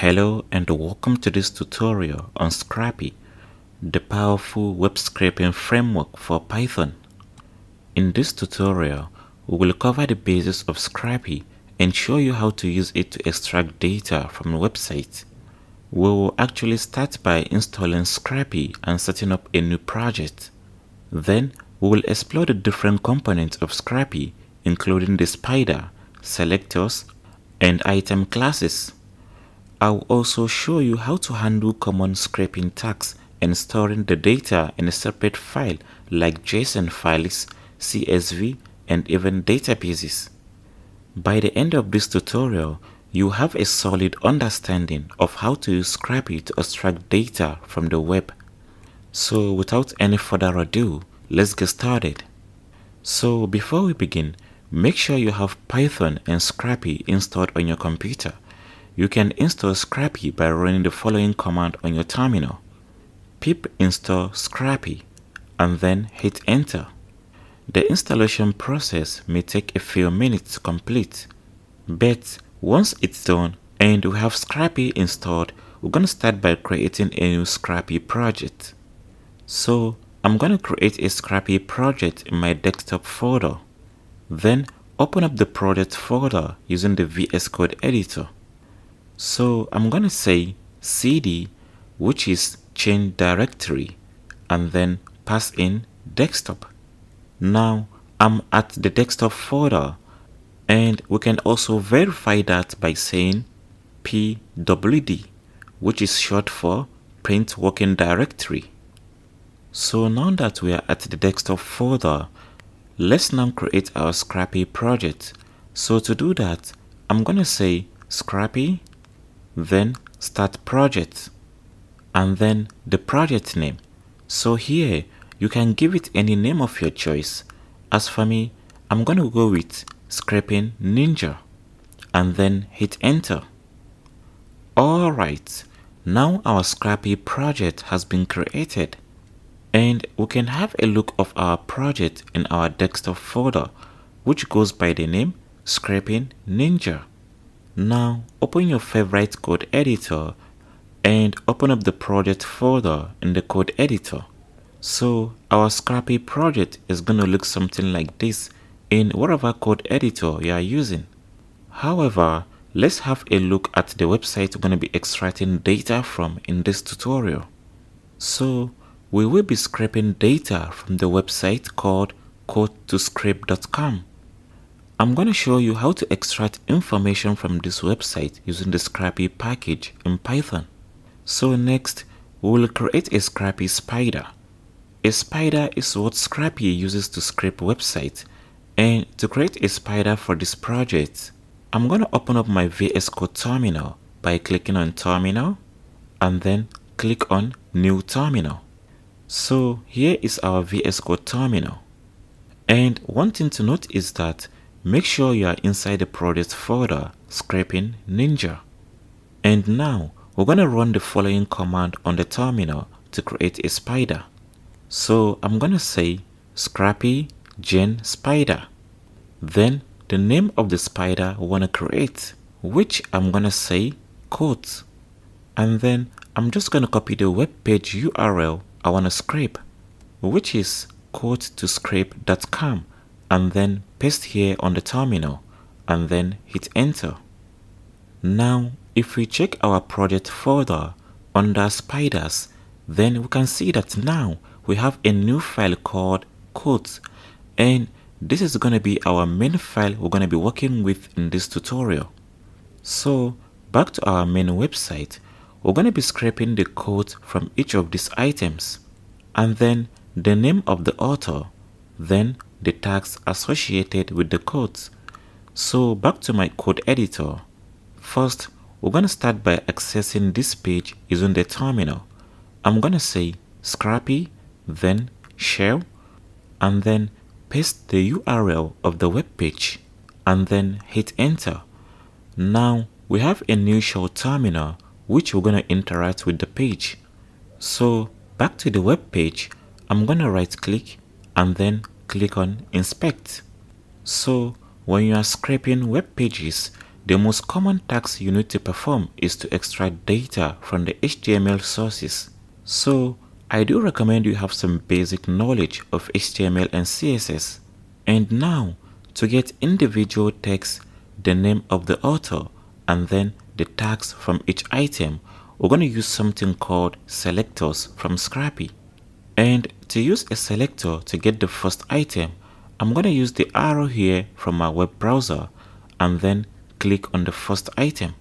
Hello and welcome to this tutorial on Scrapy, the powerful web scraping framework for Python. In this tutorial, we will cover the basics of Scrapy and show you how to use it to extract data from websites. We will actually start by installing Scrapy and setting up a new project. Then, we will explore the different components of Scrapy, including the spider, selectors, and item classes. I'll also show you how to handle common scraping tasks and storing the data in a separate file like JSON files, CSV, and even databases. By the end of this tutorial, you have a solid understanding of how to use Scrapy to extract data from the web. So without any further ado, let's get started. So before we begin, make sure you have Python and Scrapy installed on your computer. You can install Scrapy by running the following command on your terminal. pip install Scrapy and then hit enter. The installation process may take a few minutes to complete, but once it's done and we have Scrapy installed, we're to start by creating a new Scrapy project. So I'm to create a Scrapy project in my desktop folder. Then open up the project folder using the VS Code editor. So I'm going to say cd, which is change directory, and then pass in desktop. Now I'm at the desktop folder and we can also verify that by saying pwd, which is short for print working directory. So now that we are at the desktop folder, let's now create our Scrapy project. So to do that, I'm going to say Scrapy, then start project, and then the project name. So here, you can give it any name of your choice. As for me, I'm to go with scraping ninja and then hit enter. Alright, now our Scrapy project has been created and we can have a look of our project in our desktop folder which goes by the name Scraping Ninja. Now open your favorite code editor and open up the project folder in the code editor. So our Scrapy project is going to look something like this in whatever code editor you are using. However, let's have a look at the website we're going to be extracting data from in this tutorial. So we will be scraping data from the website called quotes.toscrape.com. I'm going to show you how to extract information from this website using the Scrapy package in Python. So next, we will create a Scrapy spider. A spider is what Scrapy uses to scrape websites and to create a spider for this project, I'm going to open up my VS Code terminal by clicking on terminal and then click on new terminal. So here is our VS Code terminal. And one thing to note is that make sure you are inside the project folder scraping ninja. And now we're going to run the following command on the terminal to create a spider. So I'm going to say scrapy gen spider. Then the name of the spider we want to create, which I'm going to say quote. And then I'm just going to copy the web page URL I want to scrape, which is quotes.toscrape.com and then paste here on the terminal and then hit enter. Now, if we check our project folder under spiders, then we can see that now we have a new file called quotes and this is going to be our main file we're going to be working with in this tutorial. So back to our main website, we're going to be scraping the code from each of these items and then the name of the author, then the tags associated with the codes. So back to my code editor. First, we're going to start by accessing this page using the terminal. I'm going to say scrapy, then shell, and then paste the URL of the web page and then hit enter. Now we have a new shell terminal which we're going to interact with the page. So back to the web page, I'm going to right click and then click on inspect. So when you are scraping web pages, the most common task you need to perform is to extract data from the HTML sources. So I do recommend you have some basic knowledge of HTML and CSS. And now to get individual text, the name of the author, and then the tags from each item, we're going to use something called selectors from Scrapy. And to use a selector to get the first item, I'm going to use the arrow here from my web browser and then click on the first item.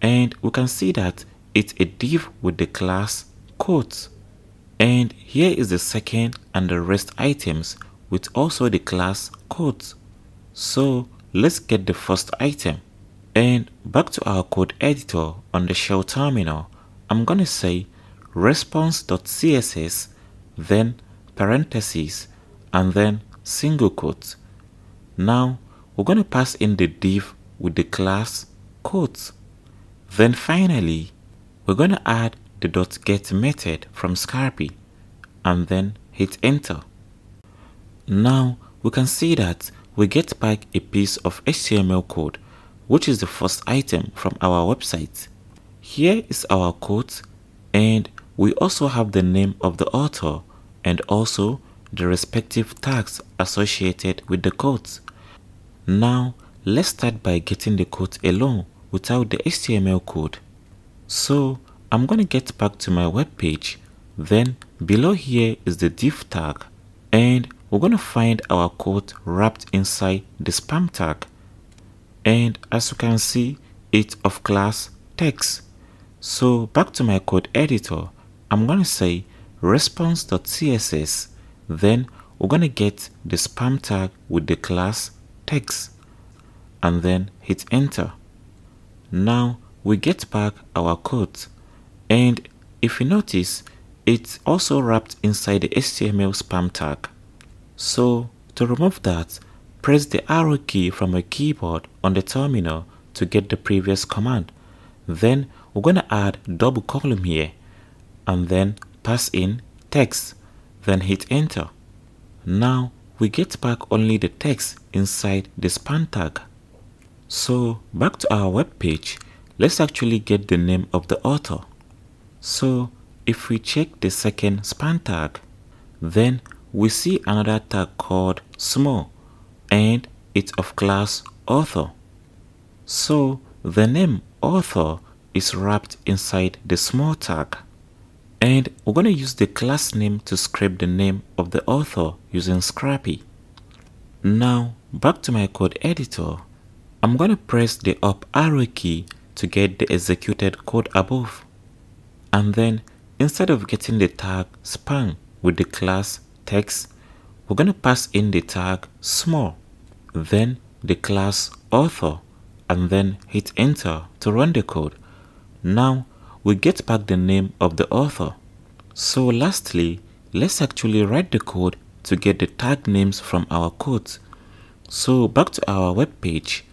And we can see that it's a div with the class quotes. And here is the second and the rest items with also the class quotes. So let's get the first item. And back to our code editor on the shell terminal, I'm going to say response.css, then parentheses, and then single quotes. Now we're going to pass in the div with the class quotes. Then finally, we're going to add the dot .get method from Scrapy and then hit enter. Now we can see that we get back a piece of HTML code which is the first item from our website. Here is our quote and we also have the name of the author and also the respective tags associated with the quote. Now let's start by getting the quote alone without the HTML code. So I'm going to get back to my web page. Then below here is the div tag and we're going to find our quote wrapped inside the span tag. And as you can see, it's of class text. So back to my code editor, I'm going to say response.css. Then we're going to get the span tag with the class text and then hit enter. Now we get back our code and if you notice it's also wrapped inside the HTML span tag. So to remove that press the arrow key from a keyboard on the terminal to get the previous command. Then we're going to add double column here and then pass in text then hit enter. Now we get back only the text inside the span tag. So back to our web page, let's actually get the name of the author. So if we check the second span tag, then we see another tag called small and it's of class author. So the name author is wrapped inside the small tag. And we're going to use the class name to scrape the name of the author using Scrapy. Now back to my code editor, I'm going to press the up arrow key to get the executed code above. And then instead of getting the tag span with the class text, we're going to pass in the tag small, then the class author, and then hit enter to run the code. Now we get back the name of the author. So lastly, let's actually write the code to get the tag names from our codes. So back to our web page,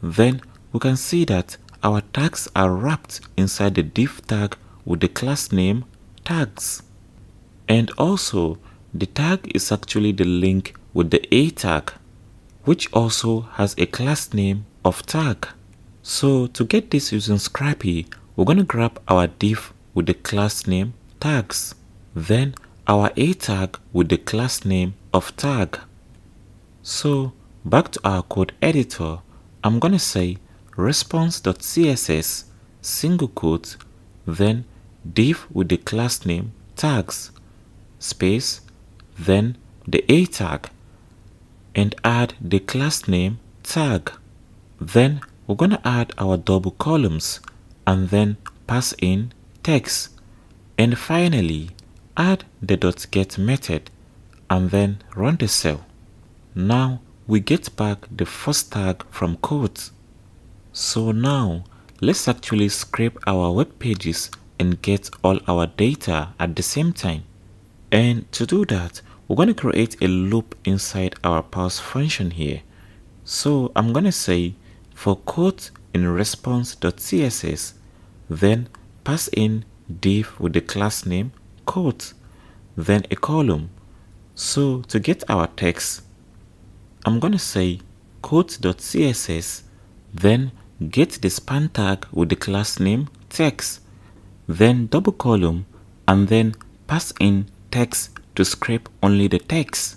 then we can see that our tags are wrapped inside the div tag with the class name tags. And also the tag is actually the link with the A tag, which also has a class name of tag. So to get this using Scrapy, we're going to grab our div with the class name tags, then our A tag with the class name of tag. So back to our code editor, I'm going to say response.css single quote, then div with the class name tags, space, then the A tag, and add the class name tag. Then we're going to add our double columns and then pass in text. And finally, add the .get method and then run the cell. Now we get back the first tag from code. So now let's actually scrape our web pages and get all our data at the same time. And to do that, we're going to create a loop inside our parse function here. So I'm going to say for code in response.css, then pass in div with the class name quote, then a column. So to get our text, I'm going to say quote.css, then get the span tag with the class name text, then double column and then pass in text to scrape only the text.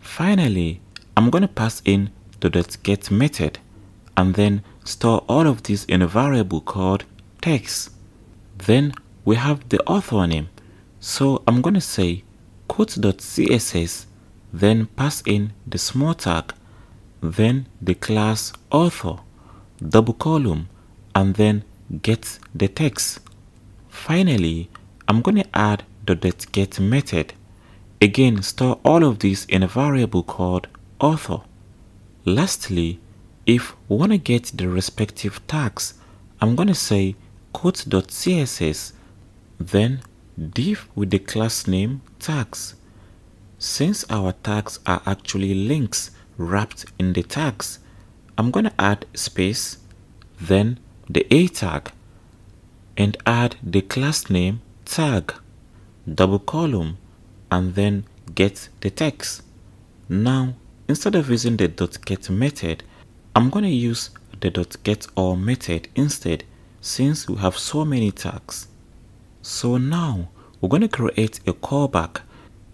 Finally, I'm going to pass in the .get method and then store all of this in a variable called text. Then we have the author name. So I'm going to say quote.css, then pass in the small tag, then the class author, double column, and then get the text. Finally, I'm going to add the .get method. Again, store all of these in a variable called author. Lastly, if we want to get the respective tags, I'm going to say quote.css, then div with the class name tags. Since our tags are actually links wrapped in the tags, I'm going to add space, then the a tag, and add the class name tag, double column, and then get the text. Now, instead of using the .get method, I'm going to use the .get all method instead since we have so many tags. So now we're going to create a callback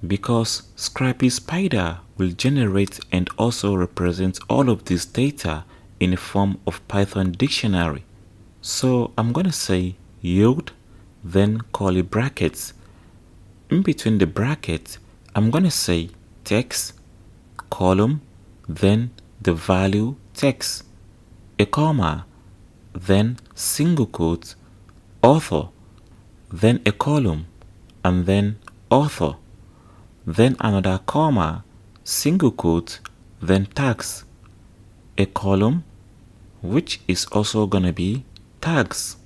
because Scrapy Spider will generate and also represent all of this data in the form of Python dictionary. So I'm going to say yield, then curly brackets. In between the brackets, I'm going to say text, column, then the value text, a comma, then single quote, author, then a column, and then author, then another comma, single quote, then tags, a column, which is also gonna be tags.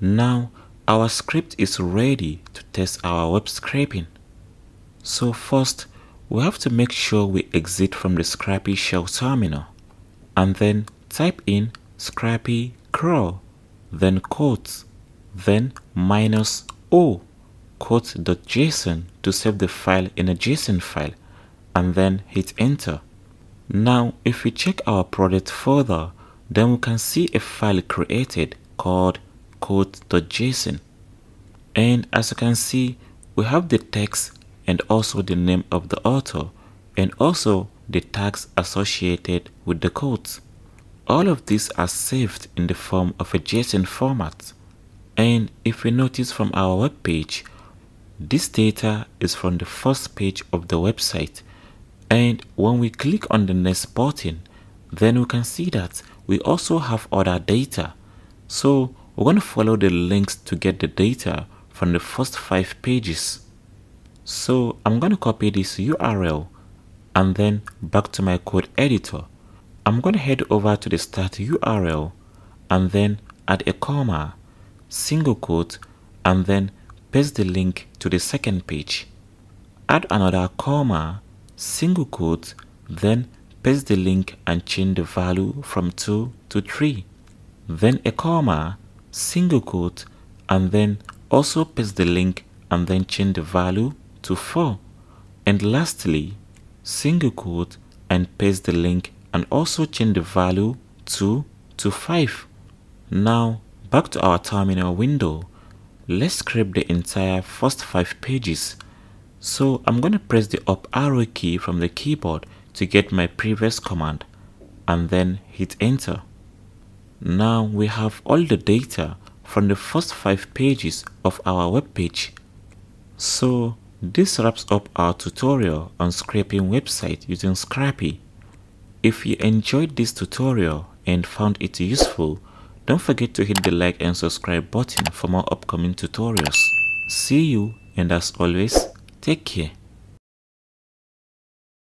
Now our script is ready to test our web scraping. So first, we have to make sure we exit from the Scrapy Shell terminal and then type in Scrapy crawl, then quotes, then minus o quote.json to save the file in a JSON file and then hit enter. Now if we check our project further, then we can see a file created called quote.json. And as you can see, we have the text and also the name of the author and also the tags associated with the quotes. All of these are saved in the form of a JSON format. And if we notice from our web page, this data is from the first page of the website. And when we click on the next button, then we can see that we also have other data. So we're going to follow the links to get the data from the first five pages. So I'm going to copy this URL and then back to my code editor. I'm going to head over to the start URL and then add a comma, single quote, and then paste the link to the second page. Add another comma, single quote, then paste the link and change the value from 2 to 3. Then a comma, single quote, and then also paste the link and then change the value to 4. And lastly, single quote and paste the link and also change the value 2 to 5. Now back to our terminal window. Let's scrape the entire first 5 pages. So I'm going to press the up arrow key from the keyboard to get my previous command and then hit enter. Now we have all the data from the first 5 pages of our web page. So this wraps up our tutorial on scraping website using Scrapy. If you enjoyed this tutorial and found it useful, don't forget to hit the like and subscribe button for more upcoming tutorials. See you and as always, take care.